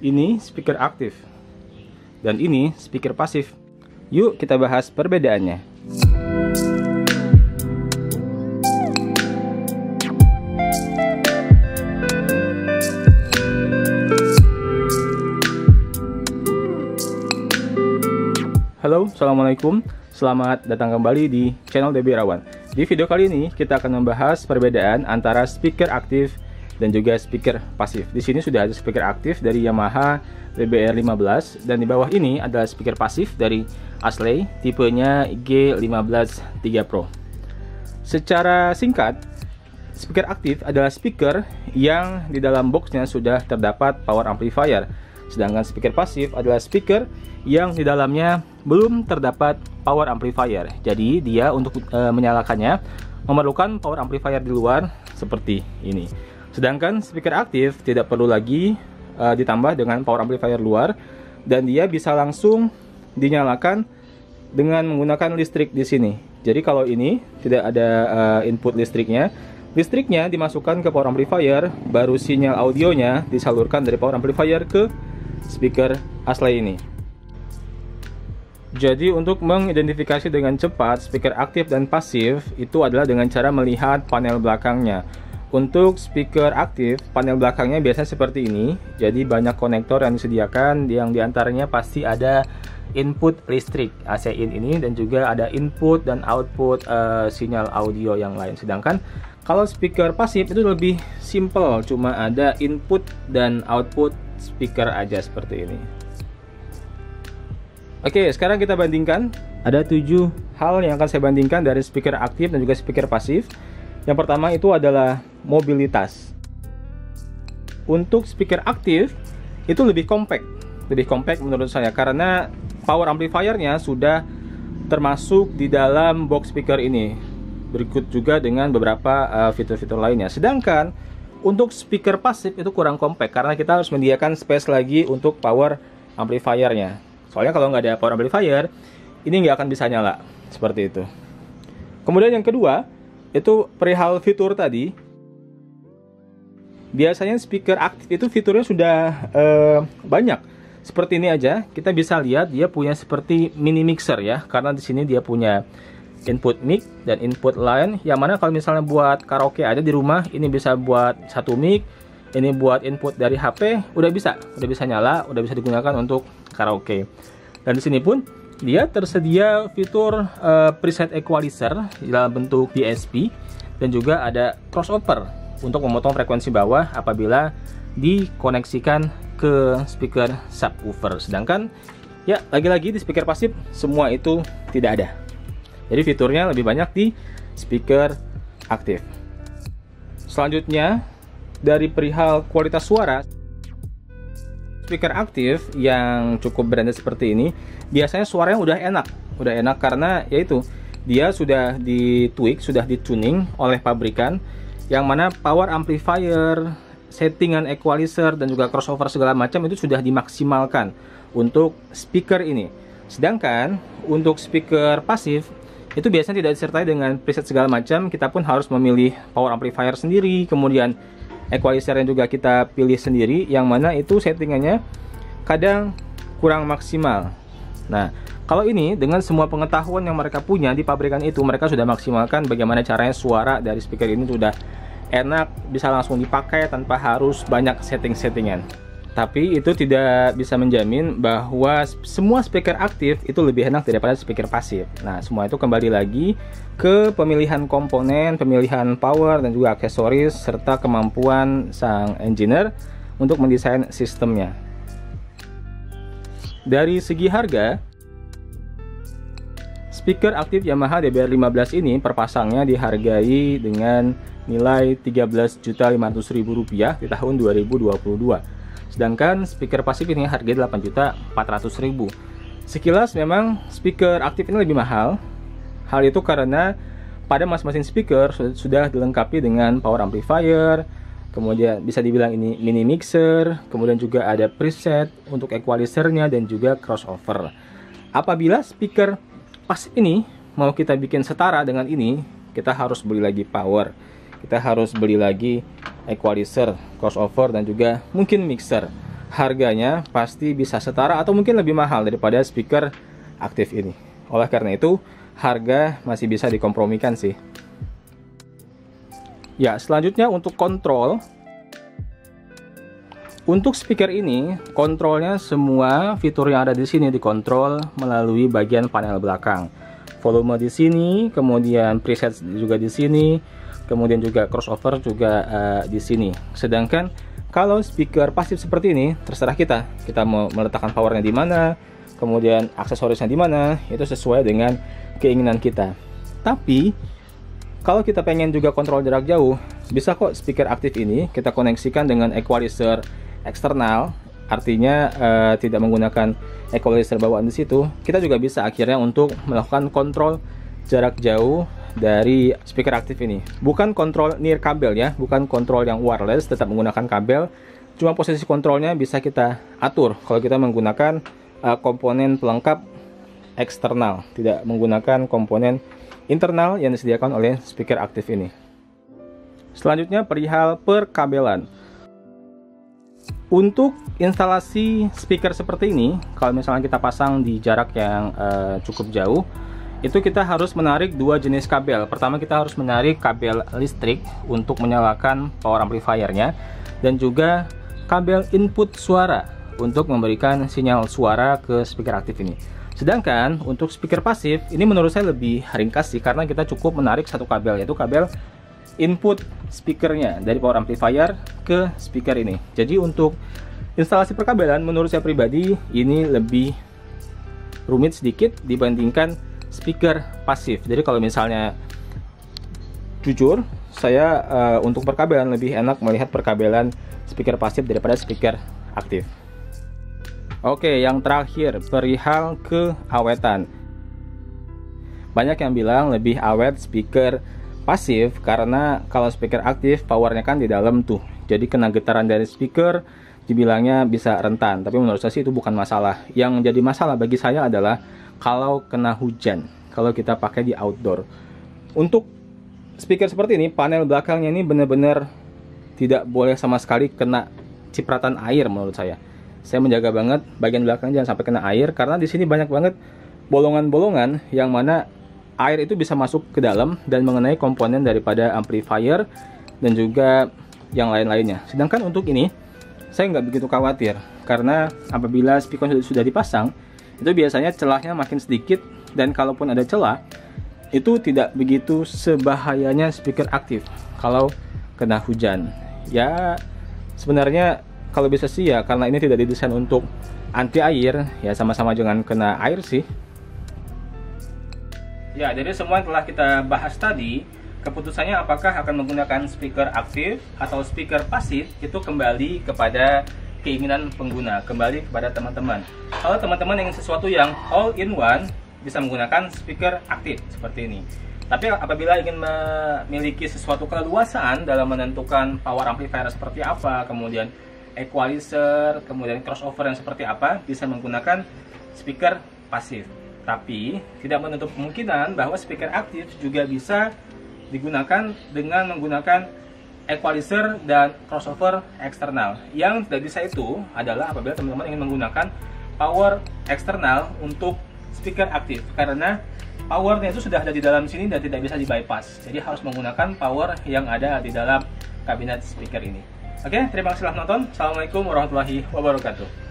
Ini speaker aktif. Dan ini speaker pasif. Yuk kita bahas perbedaannya. Halo, Assalamualaikum Selamat datang kembali di channel DB Rawan Di video kali ini kita akan membahas perbedaan antara speaker aktif dan juga speaker pasif. Di sini sudah ada speaker aktif dari Yamaha DBR15 dan di bawah ini adalah speaker pasif dari Asley tipenya G15 3 Pro. Secara singkat, speaker aktif adalah speaker yang di dalam boxnya sudah terdapat power amplifier. Sedangkan speaker pasif adalah speaker yang di dalamnya belum terdapat power amplifier. Jadi dia untuk e, menyalakannya memerlukan power amplifier di luar seperti ini. Sedangkan speaker aktif tidak perlu lagi uh, ditambah dengan power amplifier luar dan dia bisa langsung dinyalakan dengan menggunakan listrik di sini. Jadi kalau ini tidak ada uh, input listriknya, listriknya dimasukkan ke power amplifier, baru sinyal audionya disalurkan dari power amplifier ke speaker asli ini. Jadi untuk mengidentifikasi dengan cepat speaker aktif dan pasif itu adalah dengan cara melihat panel belakangnya. Untuk speaker aktif, panel belakangnya biasanya seperti ini. Jadi banyak konektor yang disediakan, yang di antaranya pasti ada input listrik AC in ini dan juga ada input dan output uh, sinyal audio yang lain. Sedangkan kalau speaker pasif itu lebih simple, cuma ada input dan output speaker aja seperti ini. Oke, sekarang kita bandingkan. Ada tujuh hal yang akan saya bandingkan dari speaker aktif dan juga speaker pasif. Yang pertama itu adalah mobilitas. Untuk speaker aktif itu lebih compact, lebih compact menurut saya karena power amplifiernya sudah termasuk di dalam box speaker ini. Berikut juga dengan beberapa uh, fitur-fitur uh, lainnya. Sedangkan untuk speaker pasif itu kurang compact karena kita harus menyediakan space lagi untuk power amplifiernya. Soalnya kalau nggak ada power amplifier, ini nggak akan bisa nyala seperti itu. Kemudian yang kedua, itu perihal fitur tadi biasanya speaker aktif itu fiturnya sudah uh, banyak. Seperti ini aja kita bisa lihat dia punya seperti mini mixer ya karena di sini dia punya input mic dan input line. Yang mana kalau misalnya buat karaoke aja di rumah ini bisa buat satu mic ini buat input dari HP udah bisa. Udah bisa nyala udah bisa digunakan untuk karaoke. Dan di sini pun dia tersedia fitur uh, preset equalizer dalam bentuk DSP dan juga ada crossover untuk memotong frekuensi bawah apabila dikoneksikan ke speaker subwoofer. Sedangkan ya lagi-lagi di speaker pasif semua itu tidak ada. Jadi fiturnya lebih banyak di speaker aktif. Selanjutnya dari perihal kualitas suara speaker aktif yang cukup branded seperti ini biasanya suaranya udah enak udah enak karena yaitu dia sudah ditweak sudah dituning oleh pabrikan yang mana power amplifier settingan equalizer dan juga crossover segala macam itu sudah dimaksimalkan untuk speaker ini. Sedangkan untuk speaker pasif itu biasanya tidak disertai dengan preset segala macam. Kita pun harus memilih power amplifier sendiri kemudian equalizer yang juga kita pilih sendiri yang mana itu settingannya kadang kurang maksimal. Nah kalau ini dengan semua pengetahuan yang mereka punya di pabrikan itu mereka sudah maksimalkan bagaimana caranya suara dari speaker ini sudah enak bisa langsung dipakai tanpa harus banyak setting-settingan tapi itu tidak bisa menjamin bahwa semua speaker aktif itu lebih enak daripada speaker pasif. Nah, semua itu kembali lagi ke pemilihan komponen, pemilihan power dan juga aksesoris serta kemampuan sang engineer untuk mendesain sistemnya. Dari segi harga, speaker aktif Yamaha DBR15 ini perpasangnya dihargai dengan nilai Rp13.500.000 di tahun 2022 Sedangkan speaker pasif ini harganya 8.400.000. Sekilas memang speaker aktif ini lebih mahal. Hal itu karena pada masing-masing speaker sudah dilengkapi dengan power amplifier, kemudian bisa dibilang ini mini mixer, kemudian juga ada preset untuk equalizernya dan juga crossover. Apabila speaker pasif ini mau kita bikin setara dengan ini, kita harus beli lagi power kita harus beli lagi equalizer, crossover dan juga mungkin mixer. harganya pasti bisa setara atau mungkin lebih mahal daripada speaker aktif ini. Oleh karena itu, harga masih bisa dikompromikan sih. Ya, selanjutnya untuk kontrol. Untuk speaker ini, kontrolnya semua fitur yang ada di sini dikontrol melalui bagian panel belakang. Volume di sini, kemudian preset juga di sini, kemudian juga crossover juga uh, di sini. Sedangkan kalau speaker pasif seperti ini, terserah kita. Kita mau meletakkan powernya di mana, kemudian aksesorisnya di mana, itu sesuai dengan keinginan kita. Tapi kalau kita pengen juga kontrol jarak jauh, bisa kok speaker aktif ini kita koneksikan dengan equalizer eksternal, artinya uh, tidak menggunakan equalizer bawaan di situ. Kita juga bisa akhirnya untuk melakukan kontrol jarak jauh dari speaker aktif ini. Bukan kontrol near kabel ya, bukan kontrol yang wireless, tetap menggunakan kabel. Cuma posisi kontrolnya bisa kita atur kalau kita menggunakan uh, komponen pelengkap eksternal, tidak menggunakan komponen internal yang disediakan oleh speaker aktif ini. Selanjutnya perihal perkabelan. Untuk instalasi speaker seperti ini, kalau misalnya kita pasang di jarak yang uh, cukup jauh, itu kita harus menarik dua jenis kabel. Pertama kita harus menarik kabel listrik untuk menyalakan power amplifiernya dan juga kabel input suara untuk memberikan sinyal suara ke speaker aktif ini. Sedangkan untuk speaker pasif ini menurut saya lebih ringkas sih karena kita cukup menarik satu kabel yaitu kabel input speakernya dari power amplifier ke speaker ini. Jadi untuk instalasi perkabelan menurut saya pribadi ini lebih rumit sedikit dibandingkan speaker pasif. Jadi kalau misalnya jujur, saya uh, untuk perkabelan lebih enak melihat perkabelan speaker pasif daripada speaker aktif. Oke, yang terakhir perihal keawetan. Banyak yang bilang lebih awet speaker pasif karena kalau speaker aktif powernya kan di dalam tuh. Jadi kena getaran dari speaker dibilangnya bisa rentan, tapi menurut saya sih itu bukan masalah. Yang jadi masalah bagi saya adalah kalau kena hujan, kalau kita pakai di outdoor. Untuk speaker seperti ini, panel belakangnya ini benar-benar tidak boleh sama sekali kena cipratan air menurut saya. Saya menjaga banget bagian belakang jangan sampai kena air karena di sini banyak banget bolongan-bolongan yang mana air itu bisa masuk ke dalam dan mengenai komponen daripada amplifier dan juga yang lain-lainnya. Sedangkan untuk ini saya nggak begitu khawatir karena apabila speaker sudah dipasang itu biasanya celahnya makin sedikit dan kalaupun ada celah itu tidak begitu sebahayanya speaker aktif kalau kena hujan ya sebenarnya kalau bisa sih ya karena ini tidak didesain untuk anti air ya sama-sama jangan kena air sih ya jadi semua yang telah kita bahas tadi keputusannya apakah akan menggunakan speaker aktif atau speaker pasif itu kembali kepada keinginan pengguna kembali kepada teman-teman. Kalau teman-teman ingin sesuatu yang all in one bisa menggunakan speaker aktif seperti ini. Tapi apabila ingin memiliki sesuatu keleluasaan dalam menentukan power amplifier seperti apa kemudian equalizer kemudian crossover yang seperti apa bisa menggunakan speaker pasif tapi tidak menutup kemungkinan bahwa speaker aktif juga bisa digunakan dengan menggunakan equalizer dan crossover eksternal. Yang tidak bisa itu adalah apabila teman-teman ingin menggunakan power eksternal untuk speaker aktif karena powernya itu sudah ada di dalam sini dan tidak bisa di bypass. Jadi harus menggunakan power yang ada di dalam kabinet speaker ini. Oke, terima kasih telah nonton. Assalamualaikum warahmatullahi wabarakatuh.